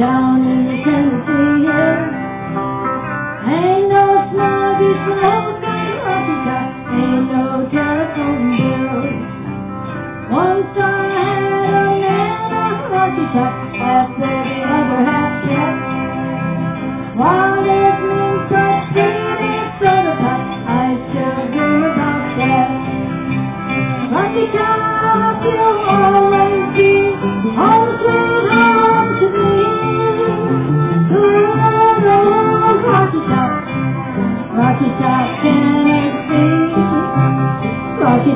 down in the Tennessee hills. Ain't no on Rocky Top, ain't no telephone bills. Once I had a man on Rocky Top, after the other half left. What is mean such feeling soda pop? I still dream about that. Rocky Top, you'll always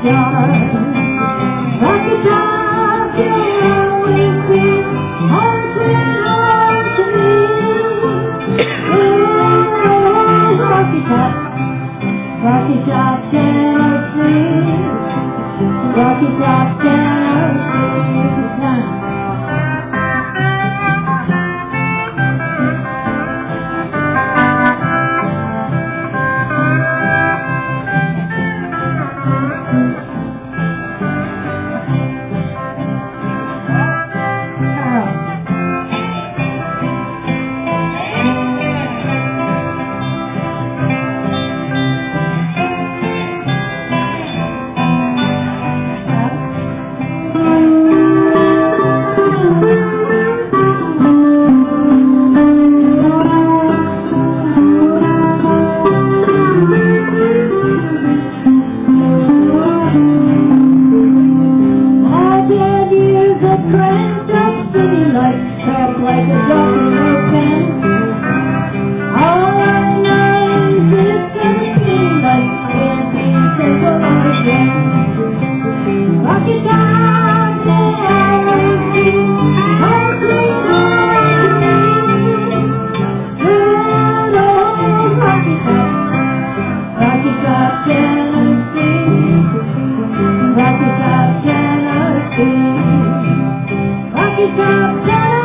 Rocky like a dog getting Rocky hunting on the Rocky Top Tennessee. Rocky Top Tennessee.